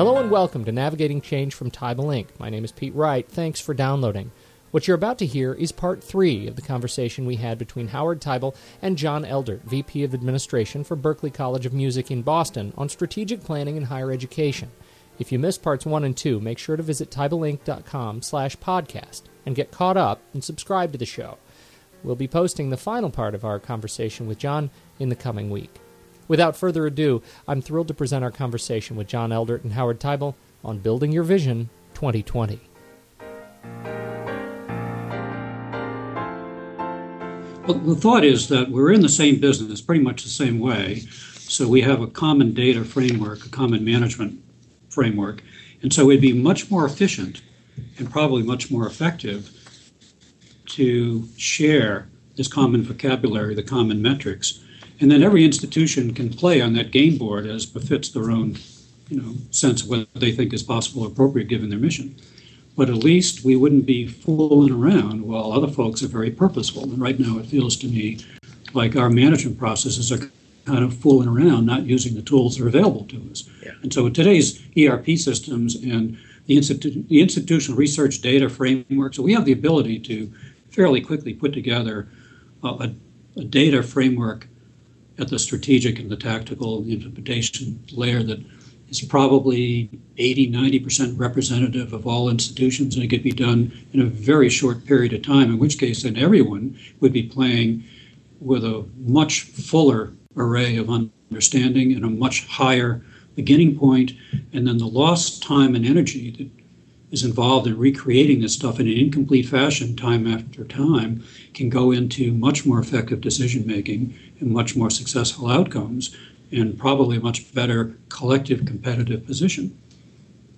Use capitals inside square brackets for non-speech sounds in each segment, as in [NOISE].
Hello and welcome to Navigating Change from Teibel Inc. My name is Pete Wright. Thanks for downloading. What you're about to hear is part three of the conversation we had between Howard Teibel and John Eldert, VP of Administration for Berklee College of Music in Boston, on strategic planning in higher education. If you missed parts one and two, make sure to visit teibelinc.com slash podcast and get caught up and subscribe to the show. We'll be posting the final part of our conversation with John in the coming week. Without further ado, I'm thrilled to present our conversation with John Eldert and Howard Teibel on Building Your Vision 2020. Well, the thought is that we're in the same business pretty much the same way. So we have a common data framework, a common management framework. And so it'd be much more efficient and probably much more effective to share this common vocabulary, the common metrics, and then every institution can play on that game board as befits their own, you know, sense of what they think is possible or appropriate given their mission. But at least we wouldn't be fooling around while other folks are very purposeful. And right now it feels to me like our management processes are kind of fooling around, not using the tools that are available to us. Yeah. And so with today's ERP systems and the, institu- the institutional research data framework, so we have the ability to fairly quickly put together a, a data framework at the strategic and the tactical implementation layer that is probably 80, 90% representative of all institutions, and it could be done in a very short period of time, in which case then everyone would be playing with a much fuller array of understanding and a much higher beginning point, and then the lost time and energy that is involved in recreating this stuff in an incomplete fashion time after time can go into much more effective decision making much more successful outcomes and probably a much better collective competitive position.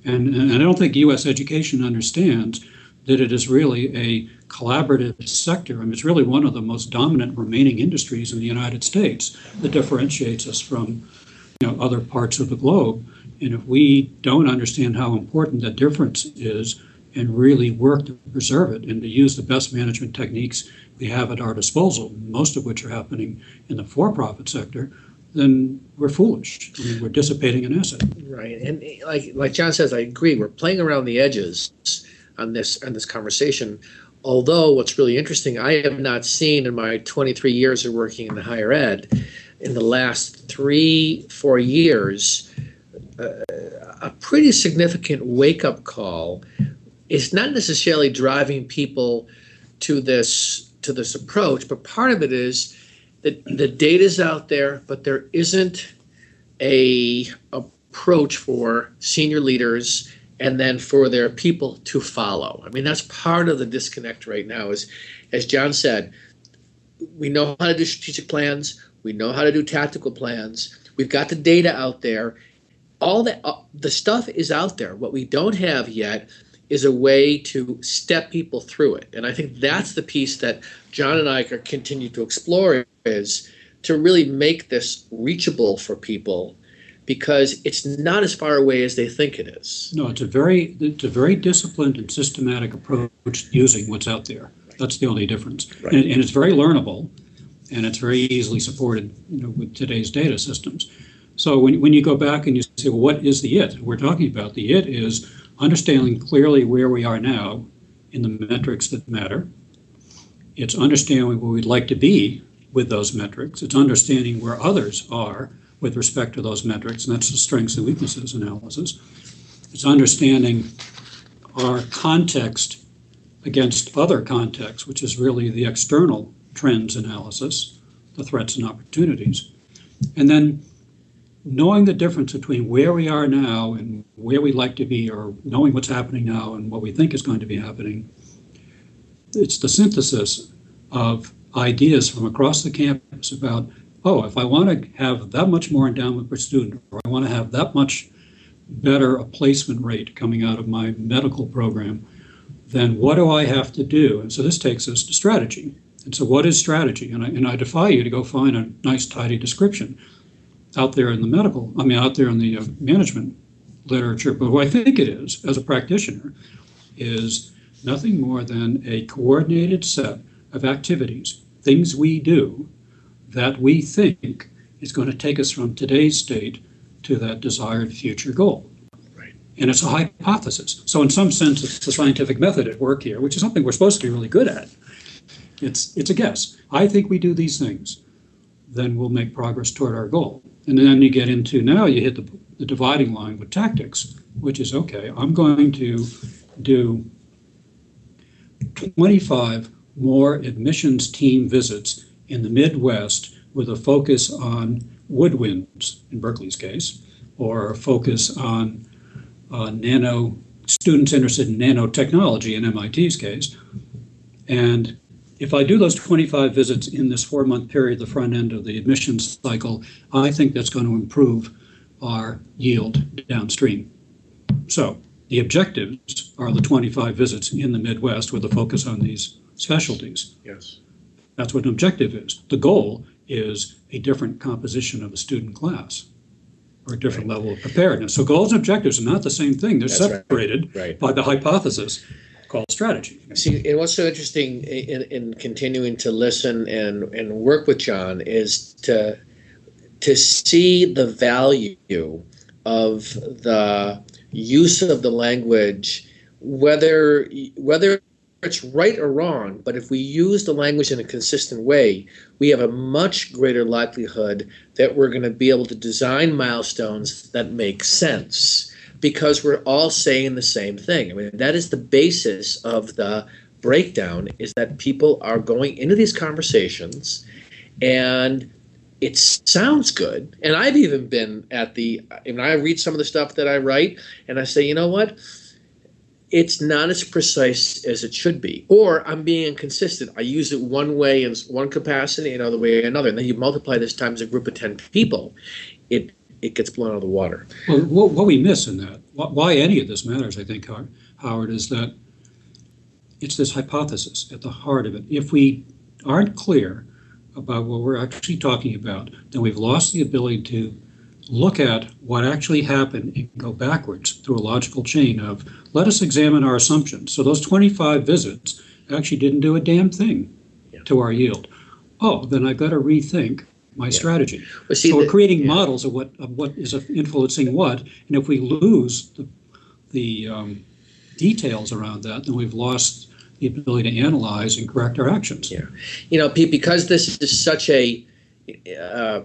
And, and I don't think U.S. education understands that it is really a collaborative sector. I mean, it's really one of the most dominant remaining industries in the United States that differentiates us from you know, other parts of the globe. And if we don't understand how important that difference is and really work to preserve it and to use the best management techniques we have at our disposal, most of which are happening in the for profit sector, then we're foolish. I mean, we're dissipating an asset. Right. And like, like John says, I agree. We're playing around the edges on this on this conversation. Although what's really interesting, I have not seen in my 23 years of working in the higher ed, in the last three four years, uh, a pretty significant wake up call is not necessarily driving people to this to this approach, but part of it is that the data is out there, but there isn't a approach for senior leaders and then for their people to follow. I mean, that's part of the disconnect right now. Is as John said, we know how to do strategic plans, we know how to do tactical plans, we've got the data out there, all that uh, the stuff is out there. What we don't have yet is a way to step people through it. And I think that's the piece that John and I are continue to explore is to really make this reachable for people because it's not as far away as they think it is. No, it's a very it's a very disciplined and systematic approach using what's out there. That's the only difference, right. and, and, it's very learnable, and it's very easily supported you know, with today's data systems. So when, when you go back and you say, well, what is the it? We're talking about the it is understanding clearly where we are now in the metrics that matter. It's understanding where we'd like to be with those metrics. It's understanding where others are with respect to those metrics, and that's the strengths and weaknesses analysis. It's understanding our context against other contexts, which is really the external trends analysis, the threats and opportunities. And then knowing the difference between where we are now and where we'd like to be, or knowing what's happening now and what we think is going to be happening, it's the synthesis of ideas from across the campus about, oh, if I want to have that much more endowment per student, or I want to have that much better a placement rate coming out of my medical program, then what do I have to do? And so this takes us to strategy. And so, what is strategy? And I, and I defy you to go find a nice, tidy description out there in the medical, I mean, out there in the uh, management literature. But what I think it is, as a practitioner, is nothing more than a coordinated set of activities, things we do that we think is going to take us from today's state to that desired future goal. Right. and it's a hypothesis. So in some sense, it's a scientific method at work here, which is something we're supposed to be really good at. It's it's a guess. I think we do these things, then we'll make progress toward our goal. And then you get into now you hit the, the dividing line with tactics, which is okay. I'm going to do 25 more admissions team visits in the Midwest with a focus on woodwinds in Berklee's case, or a focus on uh, nano students interested in nanotechnology in MIT's case. And if I do those 25 visits in this four month period, the front end of the admissions cycle, I think that's going to improve our yield downstream. So the objectives are the 25 visits in the Midwest with a focus on these specialties. Yes. That's what an objective is. The goal is a different composition of a student class or a different right. level of preparedness. So goals and objectives are not the same thing. They're That's separated right. Right. by the hypothesis strategy. See, and what's so interesting in, in continuing to listen and, and work with John is to to see the value of the use of the language, whether whether it's right or wrong, but if we use the language in a consistent way, we have a much greater likelihood that we're going to be able to design milestones that make sense because we're all saying the same thing. I mean, that is the basis of the breakdown is that people are going into these conversations and it sounds good. And I've even been at the, mean, I read some of the stuff that I write and I say, you know what? it's not as precise as it should be. Or I'm being inconsistent. I use it one way in one capacity, another way another. And then you multiply this times a group of 10 people, it, it gets blown out of the water. Well, what, what we miss in that, why any of this matters, I think, Howard, is that it's this hypothesis at the heart of it. If we aren't clear about what we're actually talking about, then we've lost the ability to look at what actually happened and go backwards through a logical chain of let us examine our assumptions. So those 25 visits actually didn't do a damn thing yeah. to our yield. Oh, then I've got to rethink my yeah. strategy. Well, see, so we're creating yeah. models of what of what is influencing what, and if we lose the, the um, details around that, then we've lost the ability to analyze and correct our actions. Yeah, you know, Pete, because this is such a uh,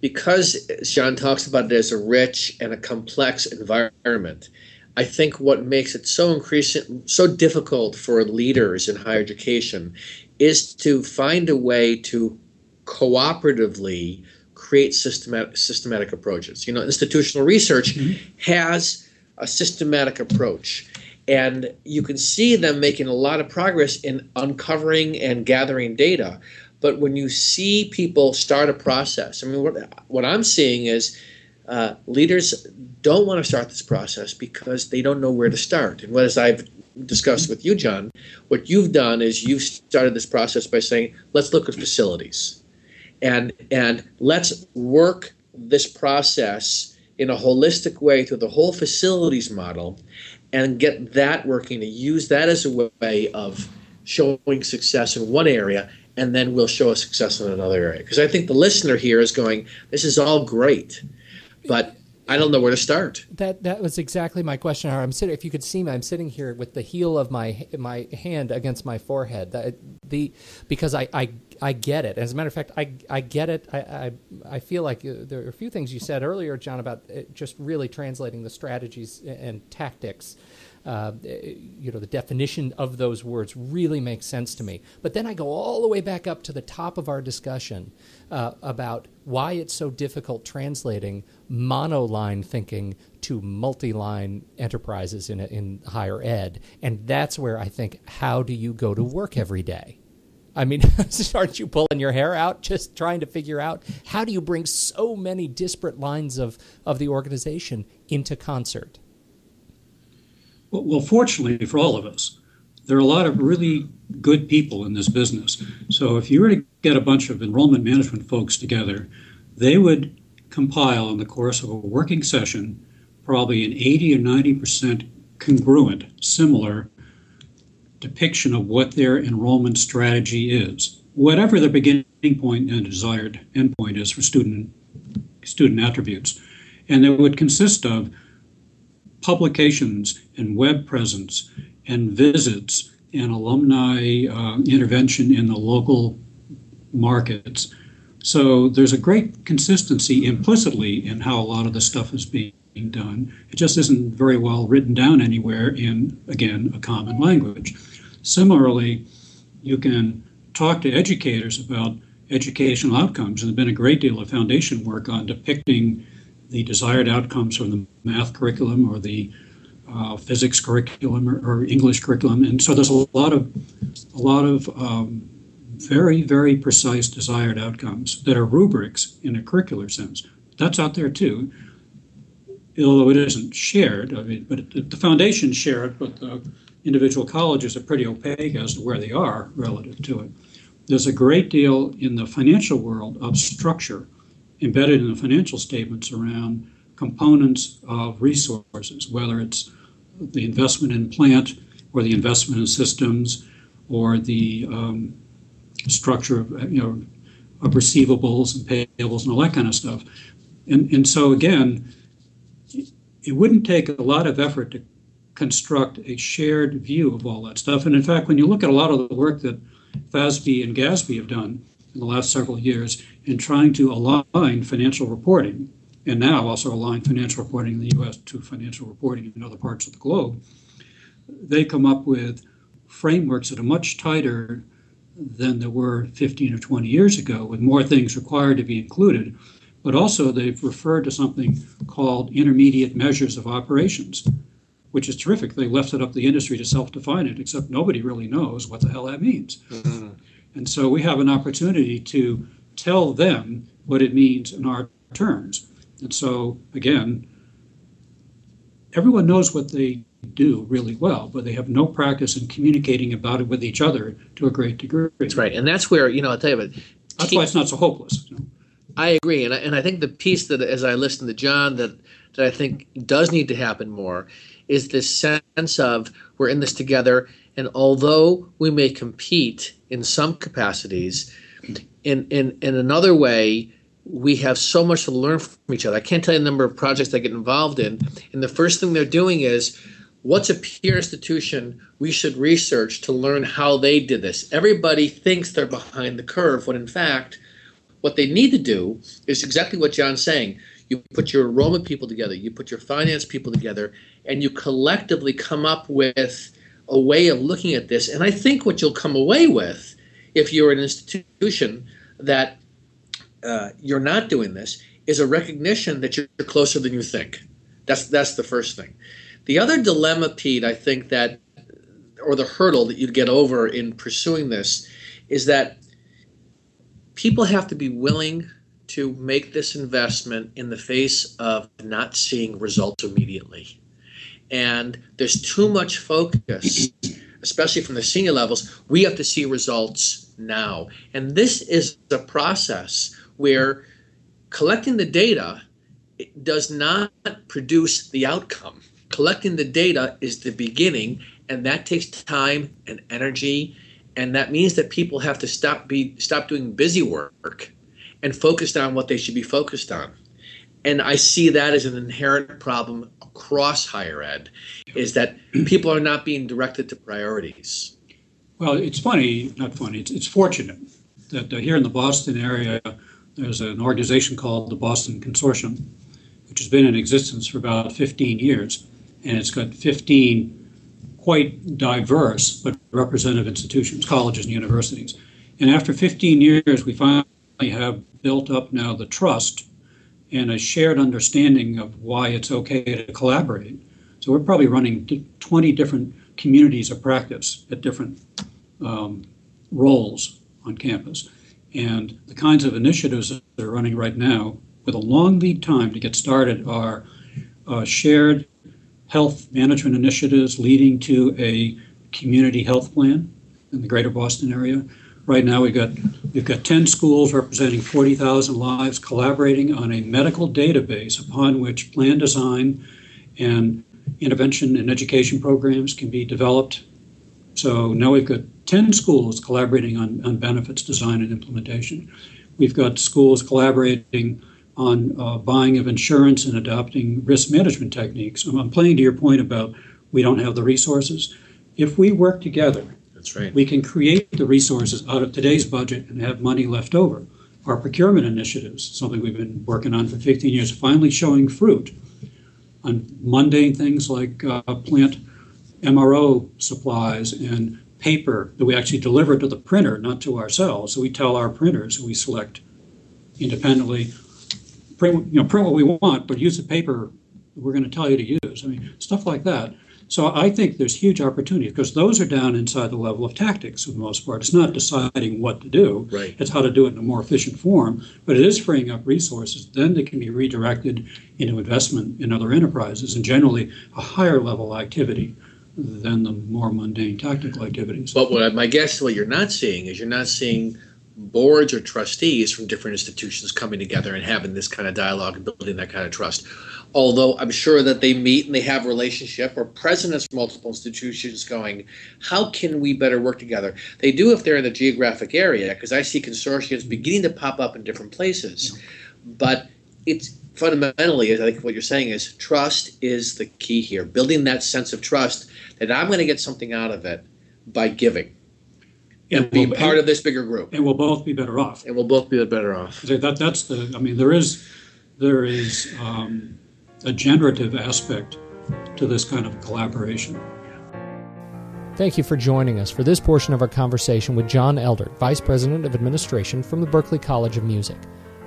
because John talks about it as a rich and a complex environment, I think what makes it so increasing, so difficult for leaders in higher education is to find a way to cooperatively create systematic systematic approaches. You know, institutional research mm-hmm. has a systematic approach. And you can see them making a lot of progress in uncovering and gathering data. But when you see people start a process, I mean, what, what I'm seeing is uh, leaders don't want to start this process because they don't know where to start. And what as I've discussed with you, John, what you've done is you've started this process by saying, let's look at facilities, and and let's work this process in a holistic way through the whole facilities model, and get that working. To use that as a way of showing success in one area and then we'll show a success in another area. Because I think the listener here is going, this is all great, but I don't know where to start. That that was exactly my question. I'm sitting. If you could see me, I'm sitting here with the heel of my my hand against my forehead. That, the because I, I I get it. As a matter of fact, I I get it. I I, I feel like uh, there are a few things you said earlier, John, about uh, just really translating the strategies and tactics uh, you know, the definition of those words really makes sense to me. But then I go all the way back up to the top of our discussion uh, about why it's so difficult translating monoline thinking to multi-line enterprises in, in higher ed. And that's where I think, how do you go to work every day? I mean, [LAUGHS] aren't you pulling your hair out just trying to figure out how do you bring so many disparate lines of, of the organization into concert? Well, fortunately for all of us, there are a lot of really good people in this business. So if you were to get a bunch of enrollment management folks together, they would compile in the course of a working session probably an 80 or 90 percent congruent, similar depiction of what their enrollment strategy is, whatever the beginning point and desired endpoint is for student student attributes. And it would consist of publications and web presence and visits and alumni uh, intervention in the local markets. So there's a great consistency implicitly in how a lot of the stuff is being done. It just isn't very well written down anywhere in, again, a common language. Similarly, you can talk to educators about educational outcomes. And there's been a great deal of foundation work on depicting the desired outcomes from the math curriculum or the uh, physics curriculum or, or, English curriculum. And so there's a lot of a lot of um, very very precise desired outcomes that are rubrics in a curricular sense. That's out there too, although it isn't shared. I mean, but it, the foundations share it, but the individual colleges are pretty opaque as to where they are relative to it. There's a great deal in the financial world of structure embedded in the financial statements around components of resources, whether it's the investment in plant or the investment in systems or the um, structure of, you know, of receivables and payables and all that kind of stuff. And, and so, again, it wouldn't take a lot of effort to construct a shared view of all that stuff. And in fact, when you look at a lot of the work that FASB and GASB have done in the last several years in trying to align financial reporting, and now also align financial reporting in the US to financial reporting in other parts of the globe, they come up with frameworks that are much tighter than there were 15 or 20 years ago, with more things required to be included. But also, they've referred to something called intermediate measures of operations, which is terrific. They left it up the industry to self define it, except nobody really knows what the hell that means. Mm-hmm. And so we have an opportunity to tell them what it means in our terms. And so, again, everyone knows what they do really well, but they have no practice in communicating about it with each other to a great degree. That's right. And that's where, you know, I'll tell you, but that's why it's not so hopeless. You know? I agree. And I, and I think the piece that, as I listen to John, that, that I think does need to happen more is this sense of we're in this together. And although we may compete in some capacities, in, in, in another way, we have so much to learn from each other. I can't tell you the number of projects I get involved in. And the first thing they're doing is, what's a peer institution we should research to learn how they did this? Everybody thinks they're behind the curve, when in fact, what they need to do is exactly what John's saying. You put your enrollment people together, you put your finance people together, and you collectively come up with a way of looking at this. And I think what you'll come away with, if you're an institution that uh, you're not doing this, is a recognition that you're closer than you think. That's that's the first thing. The other dilemma, Pete, I think that, or the hurdle that you'd get over in pursuing this, is that people have to be willing to make this investment in the face of not seeing results immediately. And there's too much focus, especially from the senior levels. We have to see results now. And this is a process where collecting the data does not produce the outcome. Collecting the data is the beginning, and that takes time and energy. And that means that people have to stop be stop doing busy work and focused on what they should be focused on. And I see that as an inherent problem across higher ed, is that people are not being directed to priorities. Well, it's funny, not funny, it's, it's fortunate that uh, here in the Boston area, there's an organization called the Boston Consortium, which has been in existence for about 15 years, and it's got 15 quite diverse but representative institutions, colleges and universities. And after 15 years, we finally have built up now the trust and a shared understanding of why it's okay to collaborate. So we're probably running 20 different communities of practice at different um, roles on campus. And the kinds of initiatives that are running right now with a long lead time to get started are uh, shared health management initiatives leading to a community health plan in the greater Boston area. Right now, we've got we've got 10 schools representing 40,000 lives collaborating on a medical database upon which plan design and intervention and education programs can be developed. So now we've got 10 schools collaborating on, on benefits design and implementation. We've got schools collaborating on uh, buying of insurance and adopting risk management techniques. I'm, I'm playing to your point about we don't have the resources. If we work together, That's right. we can create the resources out of today's budget and have money left over. Our procurement initiatives, something we've been working on for 15 years, finally showing fruit on mundane things like uh, plant MRO supplies and paper that we actually deliver to the printer, not to ourselves. So we tell our printers who we select independently, print, you know, print what we want, but use the paper we're going to tell you to use. I mean, stuff like that. So I think there's huge opportunity because those are down inside the level of tactics for the most part. It's not deciding what to do. Right. It's how to do it in a more efficient form, but it is freeing up resources. Then they can be redirected into investment in other enterprises and generally a higher level activity than the more mundane tactical activities. But what I, my guess, what you're not seeing is you're not seeing boards or trustees from different institutions coming together and having this kind of dialogue and building that kind of trust. Although I'm sure that they meet and they have a relationship, or presidents from multiple institutions going, how can we better work together? They do if they're in the geographic area, because I see consortiums beginning to pop up in different places. But it's fundamentally, I think what you're saying is trust is the key here. Building that sense of trust that I'm going to get something out of it by giving and being we'll- part of this bigger group. and we'll both be better off. And we'll both be better off. That, that's the, I mean, there is, there is um, a generative aspect to this kind of collaboration. Thank you for joining us for this portion of our conversation with John Eldert, Vice President of Administration from the Berklee College of Music.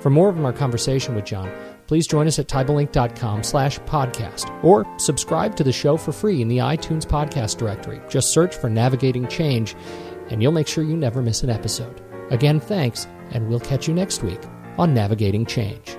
For more of our conversation with John, please join us at teibelinc.com slash podcast or subscribe to the show for free in the iTunes podcast directory. Just search for Navigating Change and you'll make sure you never miss an episode. Again, thanks, and we'll catch you next week on Navigating Change.